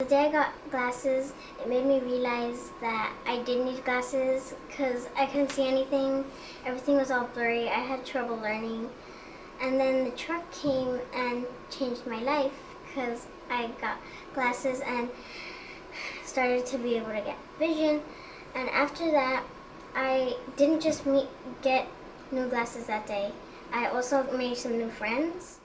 The day I got glasses, it made me realize that I did need glasses because I couldn't see anything. Everything was all blurry. I had trouble learning. And then the truck came and changed my life because I got glasses and started to be able to get vision. And after that, I didn't just meet, get new glasses that day. I also made some new friends.